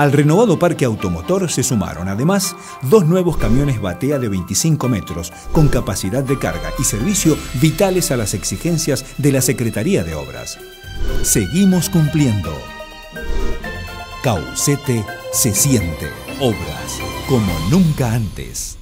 Al renovado parque automotor se sumaron además dos nuevos camiones batea de 25 metros con capacidad de carga y servicio vitales a las exigencias de la Secretaría de Obras. Seguimos cumpliendo. Caucete se siente. Obras como nunca antes.